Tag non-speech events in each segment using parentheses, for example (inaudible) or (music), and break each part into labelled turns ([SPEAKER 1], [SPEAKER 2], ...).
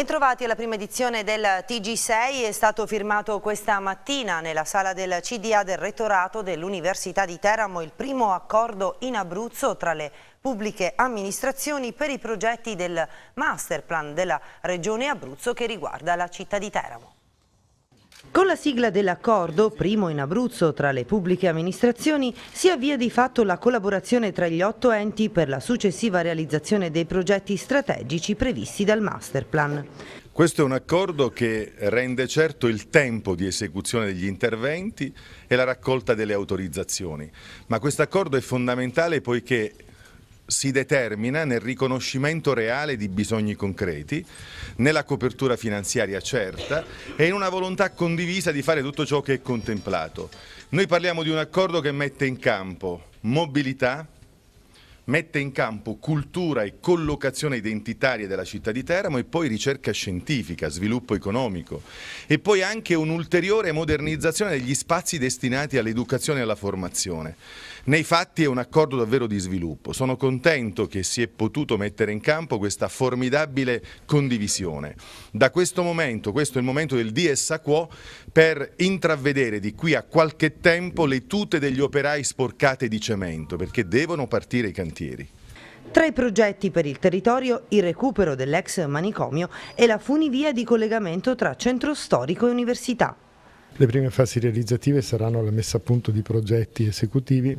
[SPEAKER 1] Bentrovati alla prima edizione del TG6, è stato firmato questa mattina nella sala del CDA del Rettorato dell'Università di Teramo il primo accordo in Abruzzo tra le pubbliche amministrazioni per i progetti del masterplan della Regione Abruzzo che riguarda la città di Teramo. Con la sigla dell'accordo, primo in Abruzzo tra le pubbliche amministrazioni, si avvia di fatto la collaborazione tra gli otto enti per la successiva realizzazione dei progetti strategici previsti dal masterplan.
[SPEAKER 2] Questo è un accordo che rende certo il tempo di esecuzione degli interventi e la raccolta delle autorizzazioni, ma questo accordo è fondamentale poiché si determina nel riconoscimento reale di bisogni concreti, nella copertura finanziaria certa e in una volontà condivisa di fare tutto ciò che è contemplato. Noi parliamo di un accordo che mette in campo mobilità, mette in campo cultura e collocazione identitaria della città di Teramo e poi ricerca scientifica, sviluppo economico e poi anche un'ulteriore modernizzazione degli spazi destinati all'educazione e alla formazione. Nei fatti è un accordo davvero di sviluppo. Sono contento che si è potuto mettere in campo questa formidabile condivisione. Da questo momento, questo è il momento del dies a quo, per intravedere di qui a qualche tempo le tute degli operai sporcate di cemento, perché devono partire i cantieri.
[SPEAKER 1] Tra i progetti per il territorio il recupero dell'ex manicomio e la funivia di collegamento tra centro storico e università.
[SPEAKER 3] Le prime fasi realizzative saranno la messa a punto di progetti esecutivi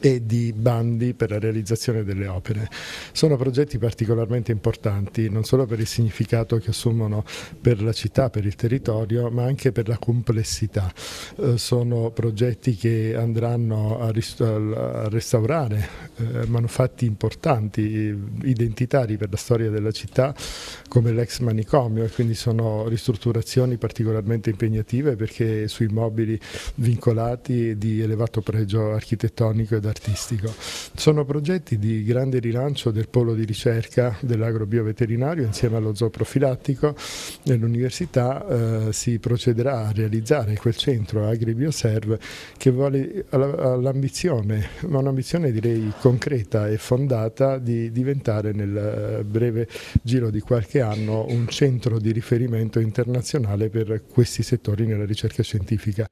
[SPEAKER 3] e di bandi per la realizzazione delle opere. Sono progetti particolarmente importanti non solo per il significato che assumono per la città, per il territorio, ma anche per la complessità. Eh, sono progetti che andranno a, restaurare eh, manufatti importanti, identitari per la storia della città, come l'ex manicomio e quindi sono ristrutturazioni particolarmente impegnative perché su immobili vincolati di elevato pregio architettonico ed artistico. Sono progetti di grande rilancio del polo di ricerca dell'agrobioveterinario insieme allo zooprofilattico. Nell'università eh, si procederà a realizzare quel centro AgriBioserve che vuole l'ambizione, ma un'ambizione direi concreta e fondata di diventare nel eh, breve giro di qualche anno un centro di riferimento internazionale per questi settori nella ricerca scientifica.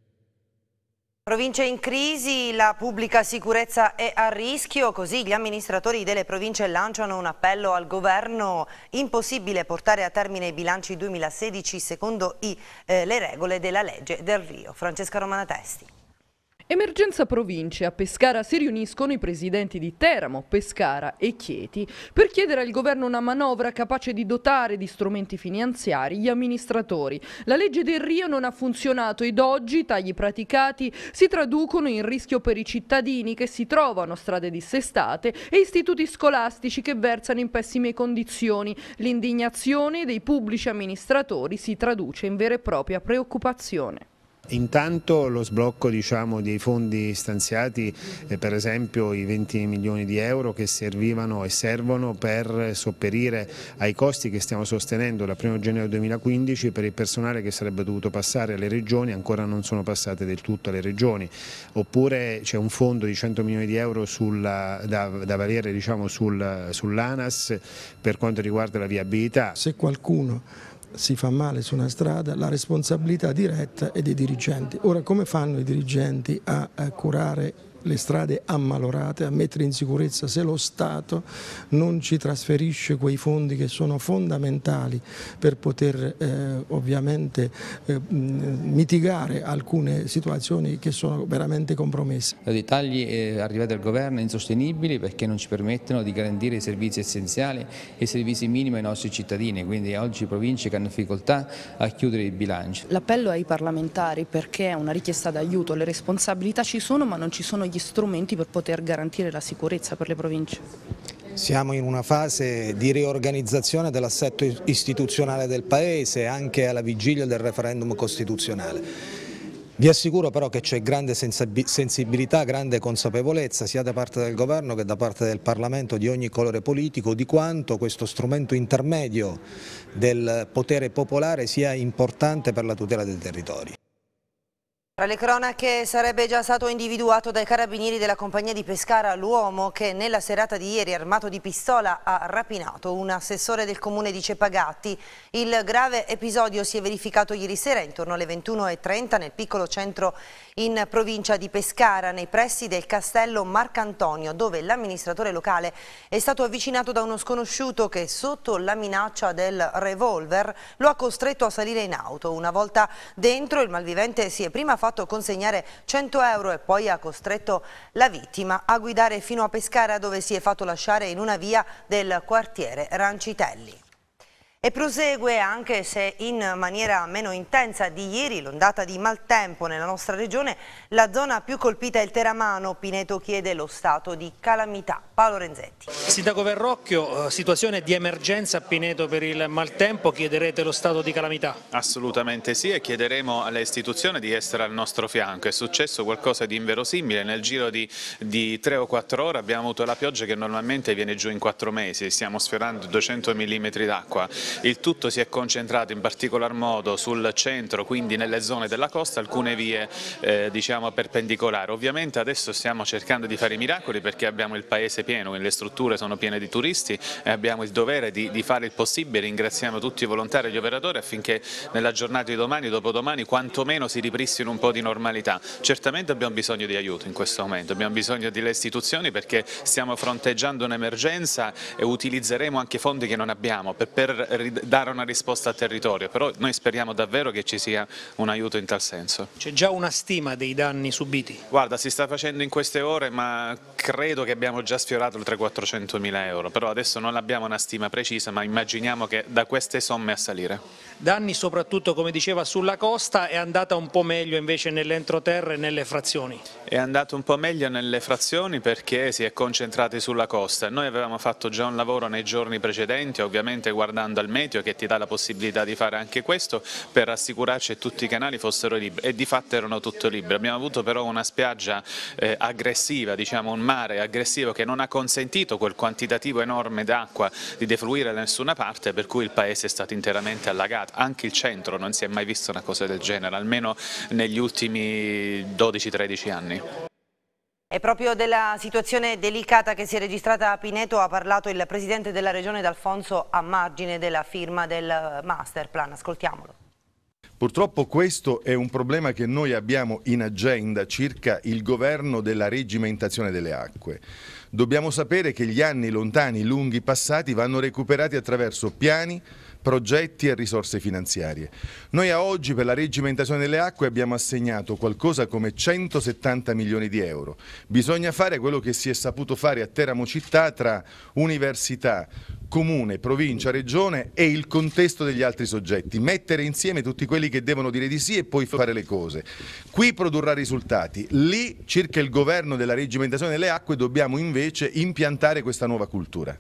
[SPEAKER 1] Province in crisi, la pubblica sicurezza è a rischio, così gli amministratori delle province lanciano un appello al governo, impossibile portare a termine i bilanci 2016 secondo i, eh, le regole della legge del Rio. Francesca Romana Testi.
[SPEAKER 4] Emergenza province. A Pescara si riuniscono i presidenti di Teramo, Pescara e Chieti per chiedere al governo una manovra capace di dotare di strumenti finanziari gli amministratori. La legge del Rio non ha funzionato ed oggi i tagli praticati si traducono in rischio per i cittadini che si trovano strade dissestate e istituti scolastici che versano in pessime condizioni. L'indignazione dei pubblici amministratori si traduce in vera e propria preoccupazione.
[SPEAKER 5] Intanto lo sblocco diciamo, dei fondi stanziati, eh, per esempio i 20 milioni di euro che servivano e servono per sopperire ai costi che stiamo sostenendo dal 1 gennaio 2015 per il personale che sarebbe dovuto passare alle regioni, ancora non sono passate del tutto alle regioni. Oppure c'è un fondo di 100 milioni di euro sulla, da, da, valere diciamo, sul, sull'ANAS per quanto riguarda la viabilità.
[SPEAKER 6] Se qualcuno si fa male su una strada, la responsabilità diretta è dei dirigenti. Ora come fanno i dirigenti a, a curare le strade ammalorate, a mettere in sicurezza se lo Stato non ci trasferisce quei fondi che sono fondamentali per poter eh, ovviamente eh, mitigare alcune situazioni che sono veramente compromesse.
[SPEAKER 7] I tagli eh, arrivati al governo insostenibili perché non ci permettono di garantire i servizi essenziali e i servizi minimi ai nostri cittadini, quindi oggi province che hanno difficoltà a chiudere i bilanci.
[SPEAKER 8] L'appello ai parlamentari perché è una richiesta d'aiuto, le responsabilità ci sono ma non ci sono gli strumenti per poter garantire la sicurezza per le province.
[SPEAKER 9] Siamo in una fase di riorganizzazione dell'assetto istituzionale del Paese anche alla vigilia del referendum costituzionale. Vi assicuro però che c'è grande sensibilità, grande consapevolezza sia da parte del Governo che da parte del Parlamento di ogni colore politico di quanto questo strumento intermedio del potere popolare sia importante per la tutela dei territori.
[SPEAKER 1] Tra le cronache sarebbe già stato individuato dai carabinieri della compagnia di Pescara l'uomo che nella serata di ieri armato di pistola ha rapinato un assessore del comune di Cepagatti. Il grave episodio si è verificato ieri sera intorno alle 21.30 nel piccolo centro in provincia di Pescara nei pressi del castello Marcantonio dove l'amministratore locale è stato avvicinato da uno sconosciuto che sotto la minaccia del revolver lo ha costretto a salire in auto. Una volta dentro il malvivente si è prima fatto consegnare 100 euro e poi ha costretto la vittima a guidare fino a Pescara dove si è fatto lasciare in una via del quartiere Rancitelli. E prosegue anche se in maniera meno intensa di ieri l'ondata di maltempo nella nostra regione, la zona più colpita è il Teramano, Pineto chiede lo stato di calamità. Paolo Renzetti.
[SPEAKER 10] Sindaco Verrocchio, eh, situazione di emergenza a Pineto per il maltempo, chiederete lo stato di calamità?
[SPEAKER 11] Assolutamente sì e chiederemo alle istituzioni di essere al nostro fianco. È successo qualcosa di inverosimile, nel giro di, di 3 o 4 ore abbiamo avuto la pioggia che normalmente viene giù in 4 mesi, stiamo sfiorando 200 mm d'acqua il tutto si è concentrato in particolar modo sul centro, quindi nelle zone della costa, alcune vie eh, diciamo perpendicolari. Ovviamente adesso stiamo cercando di fare i miracoli perché abbiamo il paese pieno, le strutture sono piene di turisti e abbiamo il dovere di, di fare il possibile. Ringraziamo tutti i volontari e gli operatori affinché nella giornata di domani dopodomani quantomeno si ripristini un po' di normalità. Certamente abbiamo bisogno di aiuto in questo momento, abbiamo bisogno delle istituzioni perché stiamo fronteggiando un'emergenza e utilizzeremo anche fondi che non abbiamo per, per dare una risposta al territorio, però noi speriamo davvero che ci sia un aiuto in tal senso.
[SPEAKER 10] C'è già una stima dei danni subiti?
[SPEAKER 11] Guarda, si sta facendo in queste ore, ma credo che abbiamo già sfiorato le 300-400 mila euro, però adesso non abbiamo una stima precisa, ma immaginiamo che da queste somme a salire.
[SPEAKER 10] Danni soprattutto, come diceva, sulla costa, è andata un po' meglio invece nell'entroterra e nelle frazioni?
[SPEAKER 11] È andato un po' meglio nelle frazioni perché si è concentrati sulla costa. Noi avevamo fatto già un lavoro nei giorni precedenti, ovviamente guardando al meteo che ti dà la possibilità di fare anche questo per assicurarci che tutti i canali fossero liberi e di fatto erano tutti liberi. Abbiamo avuto però una spiaggia eh, aggressiva, diciamo un mare aggressivo che non ha consentito quel quantitativo enorme d'acqua di defluire da nessuna parte per cui il paese è stato interamente allagato, anche il centro non si è mai visto una cosa del genere, almeno negli ultimi 12-13 anni.
[SPEAKER 1] E proprio della situazione delicata che si è registrata a Pineto ha parlato il Presidente della Regione D'Alfonso a margine della firma del Masterplan. Ascoltiamolo.
[SPEAKER 2] Purtroppo questo è un problema che noi abbiamo in agenda circa il governo della reggimentazione delle acque. Dobbiamo sapere che gli anni lontani, lunghi, passati vanno recuperati attraverso piani, progetti e risorse finanziarie. Noi a oggi per la reggimentazione delle acque abbiamo assegnato qualcosa come 170 milioni di euro. Bisogna fare quello che si è saputo fare a Teramo città tra università, comune, provincia, regione e il contesto degli altri soggetti, mettere insieme tutti quelli che devono dire di sì e poi fare le cose. Qui produrrà risultati, lì circa il governo della reggimentazione delle acque dobbiamo invece impiantare questa nuova cultura.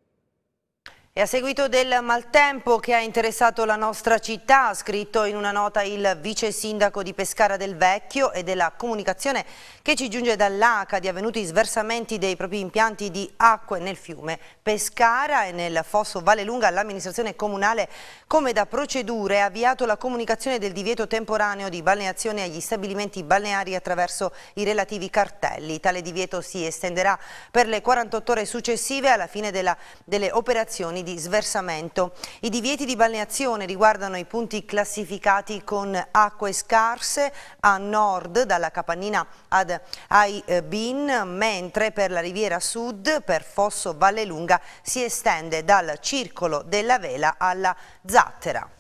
[SPEAKER 1] E a seguito del maltempo che ha interessato la nostra città, ha scritto in una nota il vice sindaco di Pescara del Vecchio e della comunicazione che ci giunge dall'ACA di avvenuti sversamenti dei propri impianti di acque nel fiume Pescara e nel fosso Valle Lunga l'amministrazione comunale come da procedure ha avviato la comunicazione del divieto temporaneo di balneazione agli stabilimenti balneari attraverso i relativi cartelli. Tale divieto si estenderà per le 48 ore successive alla fine della, delle operazioni di sversamento. I divieti di balneazione riguardano i punti classificati con acque scarse a nord dalla Capannina ad Aibin, mentre per la riviera sud, per Fosso Valle Lunga, si estende dal Circolo della Vela alla Zattera.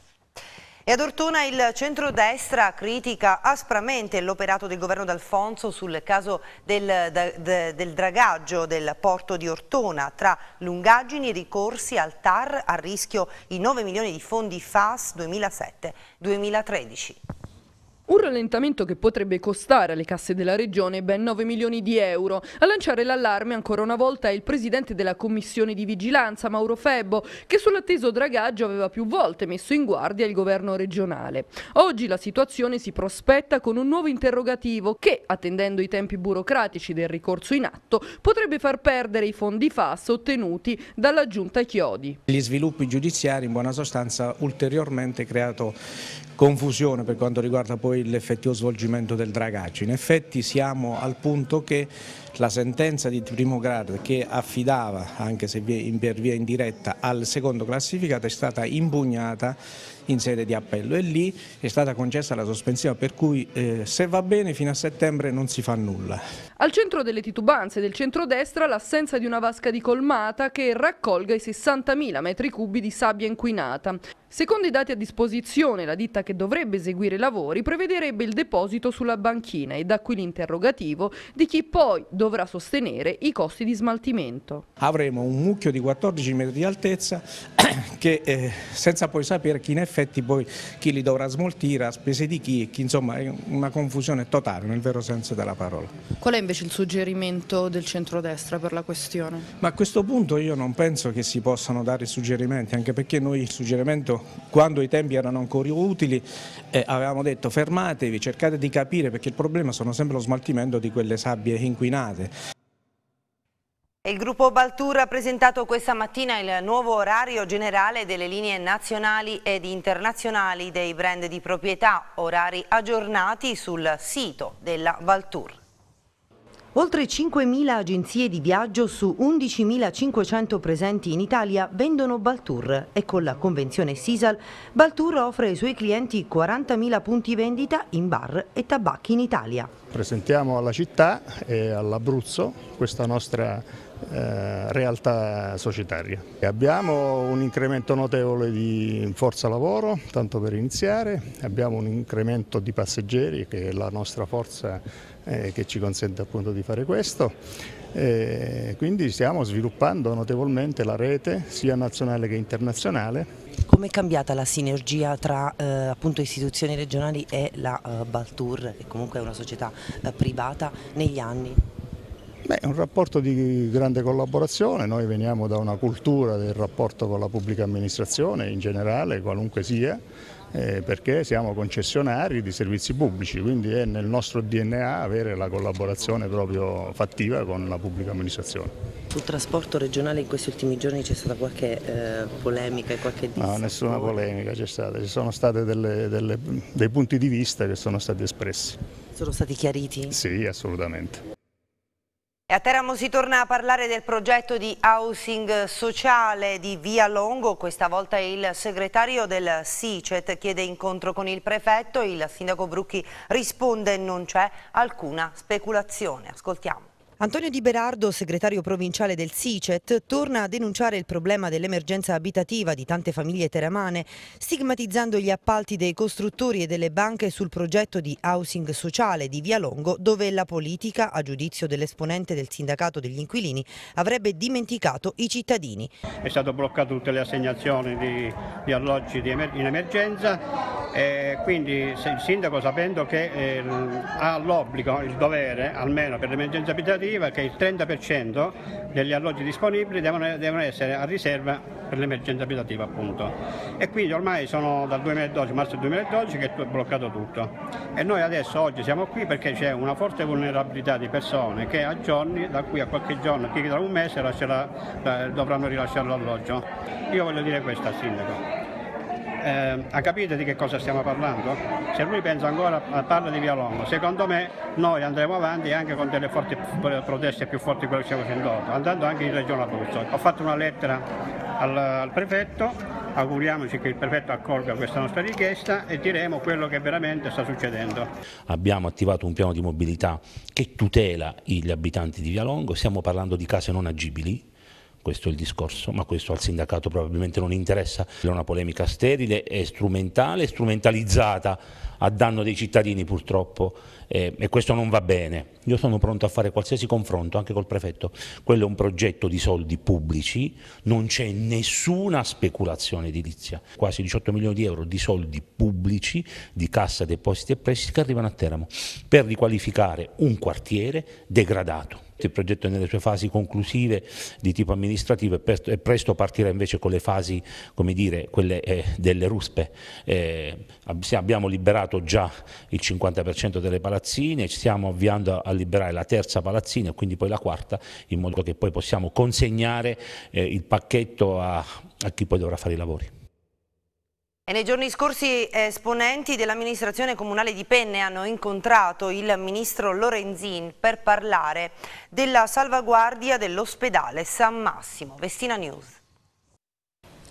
[SPEAKER 1] E ad Ortona il centrodestra critica aspramente l'operato del governo D'Alfonso sul caso del, de, del, dragaggio del porto di Ortona tra lungaggini e ricorsi al TAR a rischio i 9 milioni di fondi FAS 2007-2013.
[SPEAKER 4] Un rallentamento che potrebbe costare alle casse della regione ben 9 milioni di euro. A lanciare l'allarme ancora una volta è il presidente della commissione di vigilanza, Mauro Febbo, che sull'atteso dragaggio aveva più volte messo in guardia il governo regionale. Oggi la situazione si prospetta con un nuovo interrogativo che, attendendo i tempi burocratici del ricorso in atto, potrebbe far perdere i fondi FAS ottenuti dalla giunta Chiodi.
[SPEAKER 12] Gli sviluppi giudiziari in buona sostanza ulteriormente creato confusione per quanto riguarda poi
[SPEAKER 13] l'effettivo svolgimento del dragaggio. In effetti siamo al punto che la sentenza di primo grado che affidava, anche se per via indiretta, al secondo classificato è stata impugnata in sede di appello e lì è stata concessa la sospensione per cui eh, se va bene fino a settembre non si fa nulla.
[SPEAKER 4] Al centro delle titubanze del centrodestra l'assenza di una vasca di colmata che raccolga i 60.000 metri cubi di sabbia inquinata. Secondo i dati a disposizione, la ditta che dovrebbe eseguire i lavori prevederebbe il deposito sulla banchina e da qui l'interrogativo di chi poi dovrà sostenere i costi di smaltimento.
[SPEAKER 13] Avremo un mucchio di 14 metri di altezza (clears throat) che eh, senza poi sapere chi in effetti poi chi li dovrà smaltire, a spese di chi e chi, insomma è una confusione totale nel vero senso della parola.
[SPEAKER 8] Qual è invece il suggerimento del centrodestra per la questione?
[SPEAKER 13] Ma a questo punto io non penso che si possano dare suggerimenti, anche perché noi il suggerimento quando i tempi erano ancora utili eh, avevamo detto fermatevi, cercate di capire perché il problema sono sempre lo smaltimento di quelle sabbie inquinate.
[SPEAKER 1] Il gruppo Baltura ha presentato questa mattina il nuovo orario generale delle linee nazionali ed internazionali dei brand di proprietà, orari aggiornati sul sito della Valtour. Oltre 5.000 agenzie di viaggio su 11.500 presenti in Italia vendono Baltour e con la convenzione Sisal Baltour offre ai suoi clienti 40.000 punti vendita in bar e tabacchi in Italia.
[SPEAKER 14] Presentiamo alla città e all'Abruzzo questa nostra eh, realtà societaria. Abbiamo un incremento notevole di forza lavoro, tanto per iniziare, abbiamo un incremento di passeggeri che è la nostra forza eh, che ci consente appunto di fare questo. Eh, quindi stiamo sviluppando notevolmente la rete sia nazionale che internazionale.
[SPEAKER 1] Come è cambiata la sinergia tra eh, appunto istituzioni regionali e la uh, Baltour, che comunque è una società uh, privata, negli anni?
[SPEAKER 14] Beh, è un rapporto di grande collaborazione, noi veniamo da una cultura del rapporto con la pubblica amministrazione in generale, qualunque sia, eh, perché siamo concessionari di servizi pubblici, quindi è nel nostro DNA avere la collaborazione proprio fattiva con la pubblica amministrazione.
[SPEAKER 1] Sul trasporto regionale in questi ultimi giorni c'è stata qualche eh, polemica e qualche
[SPEAKER 14] discussione? No, nessuna polemica c'è stata, ci sono stati dei punti di vista che sono stati espressi.
[SPEAKER 1] Sono stati chiariti?
[SPEAKER 14] Sì, assolutamente.
[SPEAKER 1] E a Teramo si torna a parlare del progetto di housing sociale di Via Longo, questa volta il segretario del SICET chiede incontro con il prefetto, il sindaco Brucchi risponde non c'è alcuna speculazione. Ascoltiamo. Antonio Di Berardo, segretario provinciale del SICET, torna a denunciare il problema dell'emergenza abitativa di tante famiglie teramane, stigmatizzando gli appalti dei costruttori e delle banche sul progetto di housing sociale di Via Longo, dove la politica, a giudizio dell'esponente del sindacato degli inquilini, avrebbe dimenticato i cittadini.
[SPEAKER 12] È stato bloccato tutte le assegnazioni di, di alloggi in emergenza e quindi il sindaco sapendo che eh, ha l'obbligo, il dovere, almeno per l'emergenza abitativa, che il 30% degli alloggi disponibili devono, devono, essere a riserva per l'emergenza abitativa appunto. E quindi ormai sono dal 2012, marzo 2012 che è bloccato tutto. E noi adesso oggi siamo qui perché c'è una forte vulnerabilità di persone che a giorni, da qui a qualche giorno, chi da un mese lascerà, dovranno rilasciare l'alloggio. Io voglio dire questo al sindaco eh, ha capito di che cosa stiamo parlando? Se lui pensa ancora a parla di Via Longo, secondo me noi andremo avanti anche con delle forti proteste più forti di quello che stiamo facendo oggi, andando anche in Regione Abruzzo. Ho fatto una lettera al, al prefetto, auguriamoci che il prefetto accolga questa nostra richiesta e diremo quello che veramente sta succedendo.
[SPEAKER 15] Abbiamo attivato un piano di mobilità che tutela gli abitanti di Via Longo, stiamo parlando di case non agibili, questo è il discorso, ma questo al sindacato probabilmente non interessa. È una polemica sterile e strumentale, strumentalizzata a danno dei cittadini purtroppo eh, e questo non va bene. Io sono pronto a fare qualsiasi confronto anche col prefetto. Quello è un progetto di soldi pubblici, non c'è nessuna speculazione edilizia. Quasi 18 milioni di euro di soldi pubblici, di cassa, depositi e prestiti che arrivano a Teramo per riqualificare un quartiere degradato il progetto è nelle sue fasi conclusive di tipo amministrativo e presto partirà invece con le fasi, come dire, quelle eh, delle ruspe. Eh, abbiamo liberato già il 50% delle palazzine, ci stiamo avviando a liberare la terza palazzina e quindi poi la quarta, in modo che poi possiamo consegnare eh, il pacchetto a, a chi poi dovrà fare i lavori.
[SPEAKER 1] E nei giorni scorsi esponenti dell'amministrazione comunale di Penne hanno incontrato il ministro Lorenzin per parlare della salvaguardia dell'ospedale San Massimo. Vestina News.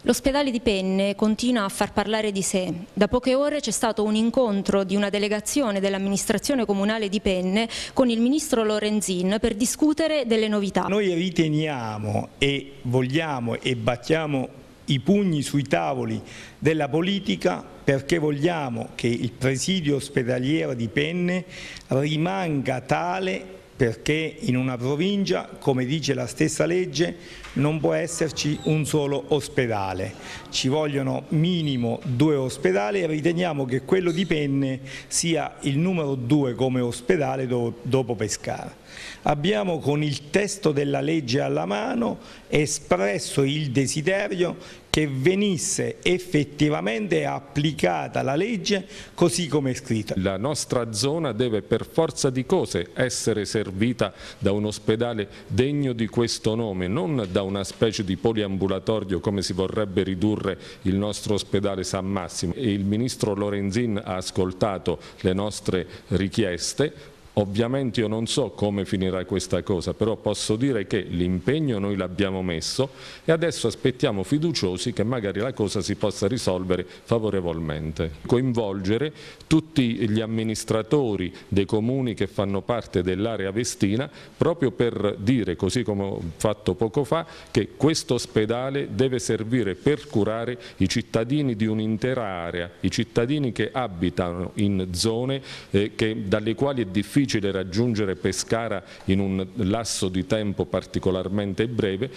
[SPEAKER 16] L'ospedale di Penne continua a far parlare di sé. Da poche ore c'è stato un incontro di una delegazione dell'amministrazione comunale di Penne con il ministro Lorenzin per discutere delle novità.
[SPEAKER 9] Noi riteniamo e vogliamo e battiamo i pugni sui tavoli della politica perché vogliamo che il presidio ospedaliero di Penne rimanga tale perché in una provincia, come dice la stessa legge, non può esserci un solo ospedale. Ci vogliono minimo due ospedali e riteniamo che quello di Penne sia il numero due come ospedale dopo Pescara. Abbiamo con il testo della legge alla mano espresso il desiderio che venisse effettivamente applicata la legge così come è scritta.
[SPEAKER 17] La nostra zona deve per forza di cose essere servita da un ospedale degno di questo nome, non da una specie di poliambulatorio come si vorrebbe ridurre il nostro ospedale San Massimo. Il ministro Lorenzin ha ascoltato le nostre richieste, Ovviamente io non so come finirà questa cosa, però posso dire che l'impegno noi l'abbiamo messo e adesso aspettiamo fiduciosi che magari la cosa si possa risolvere favorevolmente. Coinvolgere tutti gli amministratori dei comuni che fanno parte dell'area vestina proprio per dire, così come ho fatto poco fa, che questo ospedale deve servire per curare i cittadini di un'intera area, i cittadini che abitano in zone eh, che, dalle quali è difficile difficile raggiungere Pescara in un lasso di tempo particolarmente breve.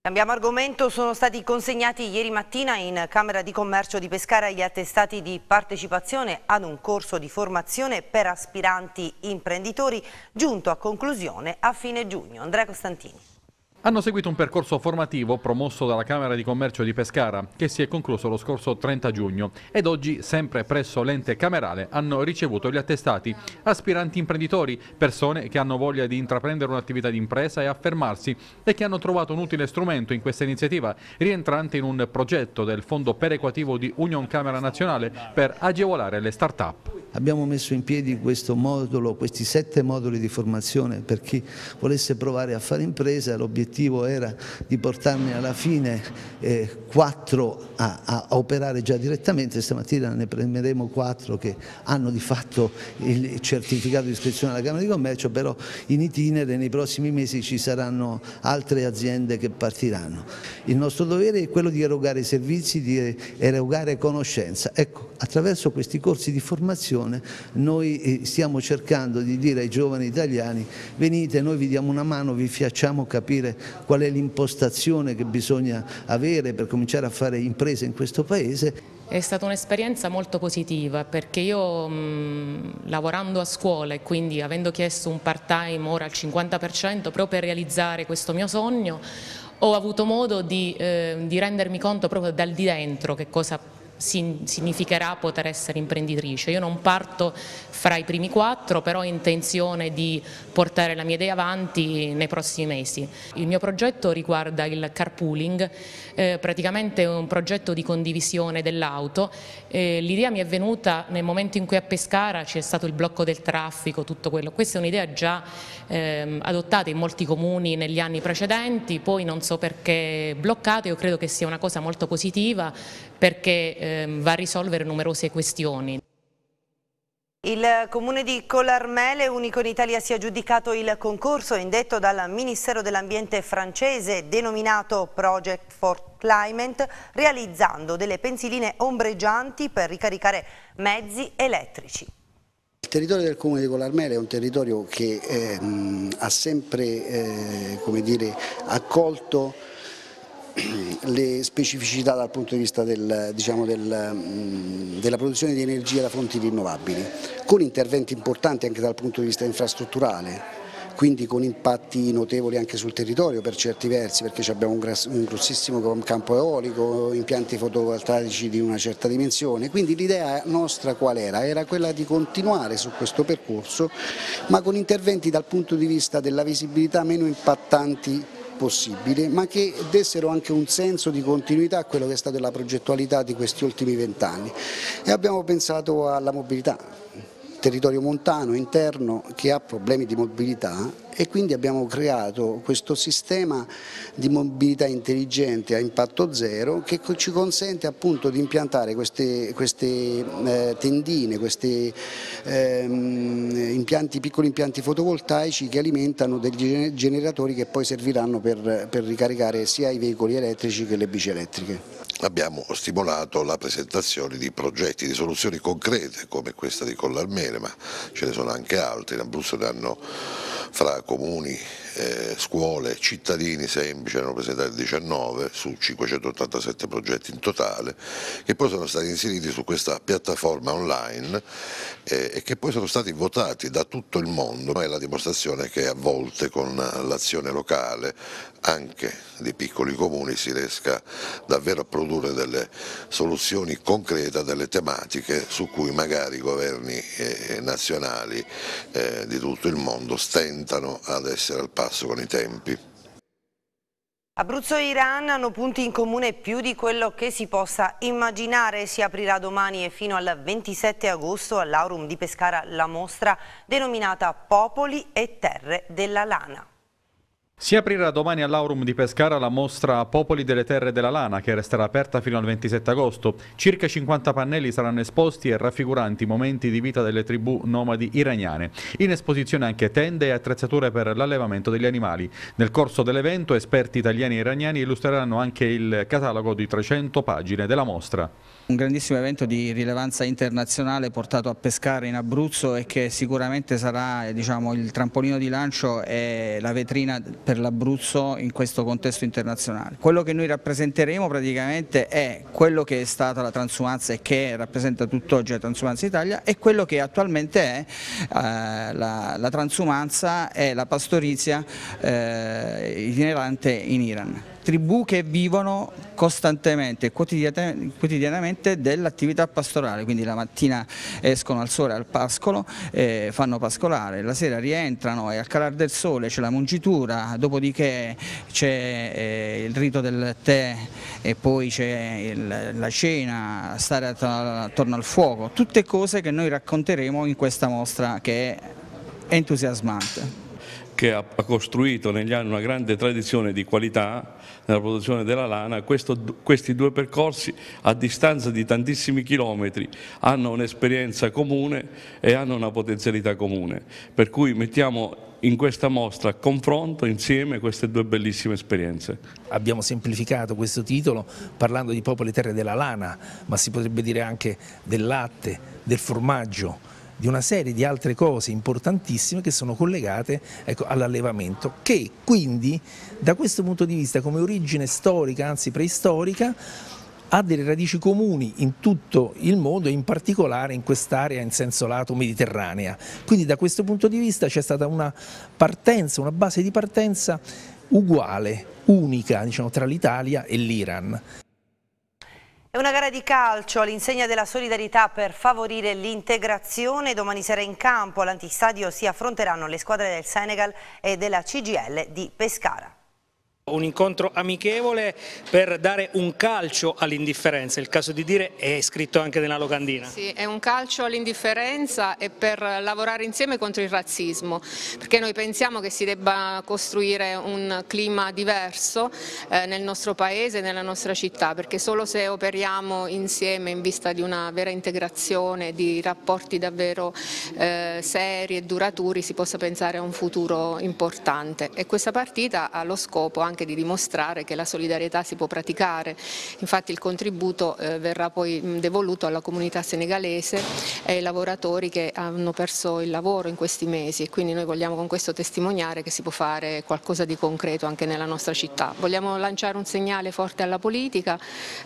[SPEAKER 1] Cambiamo argomento, sono stati consegnati ieri mattina in Camera di Commercio di Pescara gli attestati di partecipazione ad un corso di formazione per aspiranti imprenditori giunto a conclusione a fine giugno. Andrea Costantini.
[SPEAKER 18] Hanno seguito un percorso formativo promosso dalla Camera di Commercio di Pescara che si è concluso lo scorso 30 giugno ed oggi, sempre presso l'ente camerale, hanno ricevuto gli attestati aspiranti imprenditori, persone che hanno voglia di intraprendere un'attività di impresa e affermarsi e che hanno trovato un utile strumento in questa iniziativa rientrante in un progetto del Fondo Perequativo di Union Camera Nazionale per agevolare le start-up.
[SPEAKER 19] Abbiamo messo in piedi questo modulo, questi sette moduli di formazione per chi volesse provare a fare impresa, l'obiettivo l'obiettivo era di portarne alla fine eh, quattro a, a, operare già direttamente, stamattina ne prenderemo quattro che hanno di fatto il certificato di iscrizione alla Camera di Commercio, però in itinere nei prossimi mesi ci saranno altre aziende che partiranno. Il nostro dovere è quello di erogare servizi, di erogare conoscenza. Ecco, attraverso questi corsi di formazione noi eh, stiamo cercando di dire ai giovani italiani venite, noi vi diamo una mano, vi facciamo capire qual è l'impostazione che bisogna avere per cominciare a fare imprese in questo Paese.
[SPEAKER 20] È stata un'esperienza molto positiva perché io mh, lavorando a scuola e quindi avendo chiesto un part time ora al 50% proprio per realizzare questo mio sogno ho avuto modo di, eh, di rendermi conto proprio dal di dentro che cosa significherà poter essere imprenditrice. Io non parto fra i primi quattro, però ho intenzione di portare la mia idea avanti nei prossimi mesi. Il mio progetto riguarda il carpooling, eh, praticamente un progetto di condivisione dell'auto. Eh, L'idea mi è venuta nel momento in cui a Pescara c'è stato il blocco del traffico, tutto quello. Questa è un'idea già eh, adottata in molti comuni negli anni precedenti, poi non so perché bloccata, io credo che sia una cosa molto positiva perché ehm, va a risolvere numerose questioni.
[SPEAKER 1] Il comune di Colarmele, unico in Italia, si è aggiudicato il concorso indetto dal Ministero dell'Ambiente francese denominato Project for Climate, realizzando delle pensiline ombreggianti per ricaricare mezzi elettrici.
[SPEAKER 21] Il territorio del comune di Colarmele è un territorio che eh, ha sempre eh, dire, accolto (clears throat) le specificità dal punto di vista del, diciamo del, mm, della produzione di energia da fonti rinnovabili, con interventi importanti anche dal punto di vista infrastrutturale, quindi con impatti notevoli anche sul territorio per certi versi, perché abbiamo un, grossissimo campo eolico, impianti fotovoltaici di una certa dimensione, quindi l'idea nostra qual era? Era quella di continuare su questo percorso, ma con interventi dal punto di vista della visibilità meno impattanti possibile, ma che dessero anche un senso di continuità a quello che è stata la progettualità di questi ultimi vent'anni. E abbiamo pensato alla mobilità, territorio montano interno che ha problemi di mobilità e quindi abbiamo creato questo sistema di mobilità intelligente a impatto zero che ci consente appunto di impiantare queste, queste eh, tendine, questi eh, impianti, piccoli impianti fotovoltaici che alimentano degli generatori che poi serviranno per, per ricaricare sia i veicoli elettrici che le bici elettriche.
[SPEAKER 22] Abbiamo stimolato la presentazione di progetti, di soluzioni concrete come questa di Collarmele, ma ce ne sono anche altri, in Abruzzo ne hanno fra comuni, eh, scuole, cittadini semplici, hanno presentato 19 su 587 progetti in totale, che poi sono stati inseriti su questa piattaforma online eh, e che poi sono stati votati da tutto il mondo. È la dimostrazione che a volte con l'azione locale, anche dei piccoli comuni, si riesca davvero a produrre delle soluzioni concrete, delle tematiche su cui magari i governi eh, nazionali eh, di tutto il mondo stentano ad essere al passo con i tempi.
[SPEAKER 1] Abruzzo e Iran hanno punti in comune più di quello che si possa immaginare. Si aprirà domani e fino al 27 agosto all'Aurum di Pescara la mostra denominata Popoli e Terre della Lana.
[SPEAKER 18] Si aprirà domani all'Aurum di Pescara la mostra Popoli delle Terre della Lana che resterà aperta fino al 27 agosto. Circa 50 pannelli saranno esposti e raffiguranti momenti di vita delle tribù nomadi iraniane. In esposizione anche tende e attrezzature per l'allevamento degli animali. Nel corso dell'evento esperti italiani e iraniani illustreranno anche il catalogo di 300 pagine della mostra.
[SPEAKER 23] Un grandissimo evento di rilevanza internazionale portato a pescare in Abruzzo e che sicuramente sarà diciamo, il trampolino di lancio e la vetrina per l'Abruzzo in questo contesto internazionale. Quello che noi rappresenteremo praticamente è quello che è stata la transumanza e che rappresenta tutt'oggi la transumanza Italia e quello che attualmente è eh, la, la, transumanza e la pastorizia eh, itinerante in Iran tribù che vivono costantemente quotidianamente dell'attività pastorale, quindi la mattina escono al sole al pascolo, eh, fanno pascolare, la sera rientrano e al calare del sole c'è la mungitura, dopodiché c'è eh, il rito del tè e poi c'è la cena, stare attorno al fuoco, tutte cose che noi racconteremo in questa mostra che è entusiasmante.
[SPEAKER 24] Che ha, costruito negli anni una grande tradizione di qualità nella produzione della lana, questo, questi due percorsi a distanza di tantissimi chilometri hanno un'esperienza comune e hanno una potenzialità comune, per cui mettiamo in questa mostra a confronto insieme queste due bellissime esperienze.
[SPEAKER 25] Abbiamo semplificato questo titolo parlando di popoli terre della lana, ma si potrebbe dire anche del latte, del formaggio, di una serie di altre cose importantissime che sono collegate ecco, all'allevamento, che quindi da questo punto di vista come origine storica, anzi preistorica, ha delle radici comuni in tutto il mondo e in particolare in quest'area in senso lato mediterranea. Quindi da questo punto di vista c'è stata una partenza, una base di partenza uguale, unica diciamo, tra l'Italia e l'Iran.
[SPEAKER 1] È una gara di calcio all'insegna della solidarietà per favorire l'integrazione. Domani sera in campo all'antistadio si affronteranno le squadre del Senegal e della CGL di Pescara.
[SPEAKER 10] Un incontro amichevole per dare un calcio all'indifferenza, il caso di dire è scritto anche nella locandina.
[SPEAKER 26] Sì, è un calcio all'indifferenza e per lavorare insieme contro il razzismo, perché noi pensiamo che si debba costruire un clima diverso eh, nel nostro paese, nella nostra città, perché solo se operiamo insieme in vista di una vera integrazione, di rapporti davvero eh, seri e duraturi si possa pensare a un futuro importante e questa partita ha lo scopo anche anche di dimostrare che la solidarietà si può praticare. Infatti il contributo eh, verrà poi devoluto alla comunità senegalese e ai lavoratori che hanno perso il lavoro in questi mesi e quindi noi vogliamo con questo testimoniare che si può fare qualcosa di concreto anche nella nostra città. Vogliamo lanciare un segnale forte alla politica,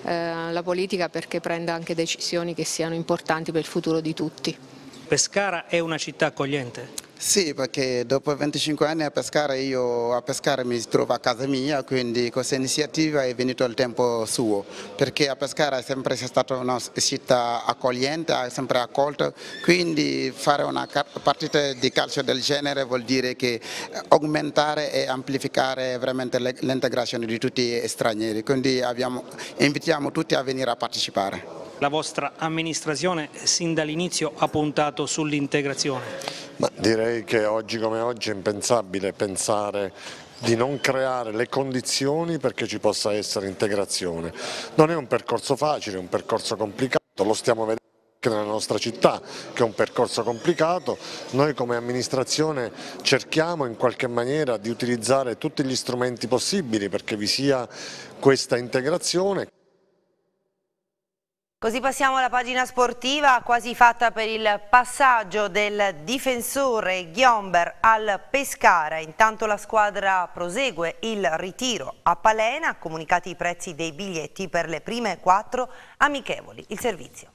[SPEAKER 26] eh, politica perché prenda anche decisioni che siano importanti per il futuro di tutti.
[SPEAKER 10] Pescara è una città accogliente?
[SPEAKER 27] Sì, perché dopo 25 anni a pescare io a pescare mi trovo a casa mia, quindi questa iniziativa è venuto il tempo suo, perché a pescare è sempre stata una città accogliente, ha sempre accolto, quindi fare una partita di calcio del genere vuol dire che aumentare e amplificare veramente l'integrazione di tutti gli stranieri, quindi abbiamo, invitiamo tutti a venire a partecipare.
[SPEAKER 10] La vostra amministrazione sin dall'inizio ha puntato sull'integrazione?
[SPEAKER 28] Direi che oggi come oggi è impensabile pensare di non creare le condizioni perché ci possa essere integrazione. Non è un percorso facile, è un percorso complicato, lo stiamo vedendo anche nella nostra città che è un percorso complicato, noi come amministrazione cerchiamo in qualche maniera di utilizzare tutti gli strumenti possibili perché vi sia questa integrazione.
[SPEAKER 1] Così passiamo alla pagina sportiva, quasi fatta per il passaggio del difensore Ghiomber al Pescara. Intanto la squadra prosegue il ritiro a Palena, comunicati i prezzi dei biglietti per le prime quattro amichevoli. Il servizio.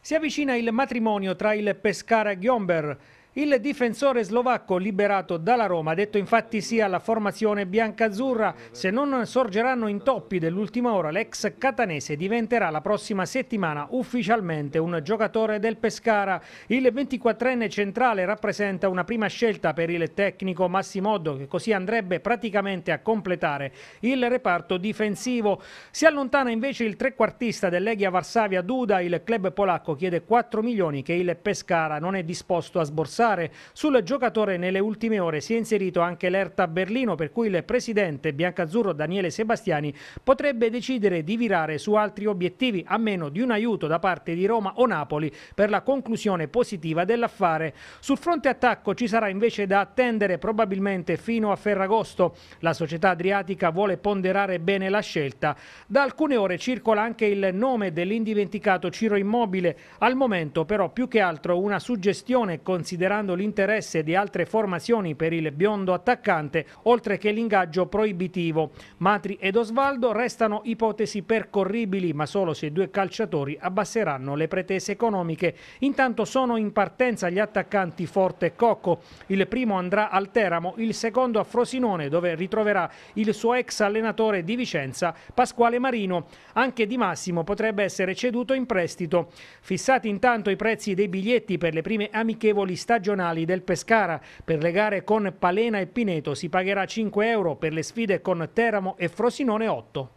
[SPEAKER 10] Si avvicina il matrimonio tra il Pescara e Ghiomber. Il difensore slovacco liberato dalla Roma ha detto infatti sì alla formazione biancazzurra. Se non sorgeranno intoppi dell'ultima ora, l'ex catanese diventerà la prossima settimana ufficialmente un giocatore del Pescara. Il 24enne centrale rappresenta una prima scelta per il tecnico Massimoddo che così andrebbe praticamente a completare il reparto difensivo. Si allontana invece il trequartista del Legia Varsavia Duda. Il club polacco chiede 4 milioni che il Pescara non è disposto a sborsare passare. Sul giocatore nelle ultime ore si è inserito anche l'Erta Berlino per cui il presidente biancazzurro Daniele Sebastiani potrebbe decidere di virare su altri obiettivi a meno di un aiuto da parte di Roma o Napoli per la conclusione positiva dell'affare. Sul fronte attacco ci sarà invece da attendere probabilmente fino a Ferragosto. La società adriatica vuole ponderare bene la scelta. Da alcune ore circola anche il nome dell'indimenticato Ciro Immobile, al momento però più che altro una suggestione considerata considerando l'interesse di altre formazioni per il biondo attaccante, oltre che l'ingaggio proibitivo. Matri ed Osvaldo restano ipotesi percorribili, ma solo se i due calciatori abbasseranno le pretese economiche. Intanto sono in partenza gli attaccanti Forte e Cocco. Il primo andrà al Teramo, il secondo a Frosinone, dove ritroverà il suo ex allenatore di Vicenza, Pasquale Marino. Anche Di Massimo potrebbe essere ceduto in prestito. Fissati intanto i prezzi dei biglietti per le prime amichevoli stagionali stagionali del Pescara. Per le gare con Palena e Pineto si pagherà 5 euro, per le sfide con Teramo e Frosinone 8.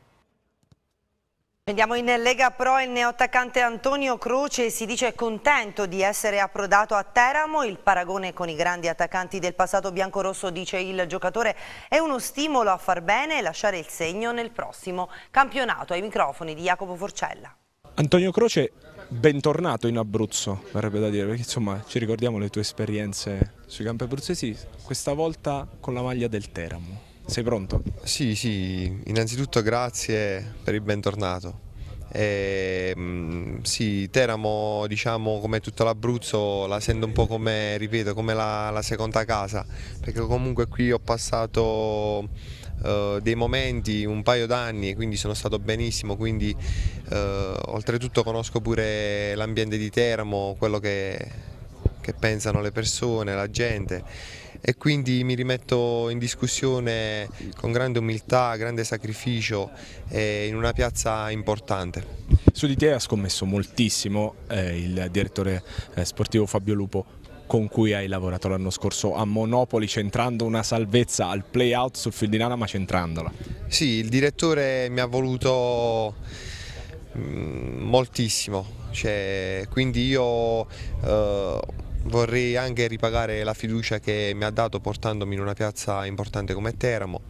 [SPEAKER 1] Andiamo in Lega Pro, il neoattaccante Antonio Croce si dice contento di essere approdato a Teramo, il paragone con i grandi attaccanti del passato biancorosso dice il giocatore è uno stimolo a far bene e lasciare il segno nel prossimo campionato. Ai microfoni di Jacopo Forcella.
[SPEAKER 29] Antonio Croce bentornato in Abruzzo, verrebbe da dire, perché insomma ci ricordiamo le tue esperienze sui campi abruzzesi, questa volta con la maglia del Teramo. Sei pronto?
[SPEAKER 30] Sì, sì, innanzitutto grazie per il bentornato. E, ehm, sì, Teramo diciamo come tutto l'Abruzzo la sento un po' come, ripeto, come la, la seconda casa, perché comunque qui ho passato uh, dei momenti, un paio d'anni, quindi sono stato benissimo, quindi uh, oltretutto conosco pure l'ambiente di Teramo, quello che, che pensano le persone, la gente e quindi mi rimetto in discussione con grande umiltà, grande sacrificio in una piazza importante.
[SPEAKER 29] Su di te ha scommesso moltissimo eh, il direttore eh, sportivo Fabio Lupo con cui hai lavorato l'anno scorso a Monopoli centrando una salvezza al play out sul field di Nana ma centrandola.
[SPEAKER 30] Sì, il direttore mi ha voluto mm, moltissimo, cioè, quindi io eh, vorrei anche ripagare la fiducia che mi ha dato portandomi in una piazza importante come Teramo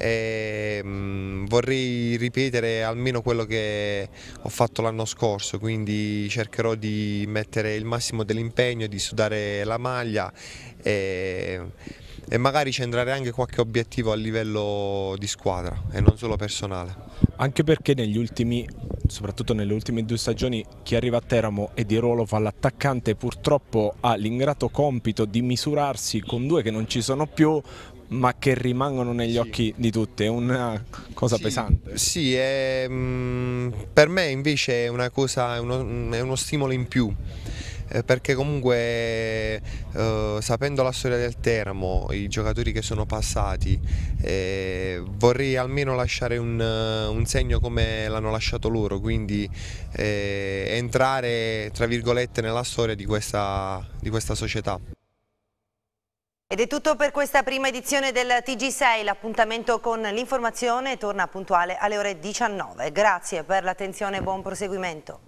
[SPEAKER 30] e, mh, mm, vorrei ripetere almeno quello che ho fatto l'anno scorso, quindi cercherò di mettere il massimo dell'impegno, di sudare la maglia e, e magari centrare anche qualche obiettivo a livello di squadra e non solo personale.
[SPEAKER 29] Anche perché negli ultimi, soprattutto nelle ultime due stagioni, chi arriva a Teramo e di ruolo fa l'attaccante purtroppo ha l'ingrato compito di misurarsi con due che non ci sono più, ma che rimangono negli sì. occhi di tutti, è una cosa
[SPEAKER 30] sì,
[SPEAKER 29] pesante.
[SPEAKER 30] Sì, è, mm, per me invece è, una cosa, è, uno, è uno stimolo in più. eh, perché comunque eh, sapendo la storia del Teramo, i giocatori che sono passati, eh, vorrei almeno lasciare un, un segno come l'hanno lasciato loro, quindi eh, entrare tra virgolette nella storia di questa, di questa società.
[SPEAKER 1] Ed è tutto per questa prima edizione del TG6, l'appuntamento con l'informazione torna puntuale alle ore 19. Grazie per l'attenzione e buon proseguimento.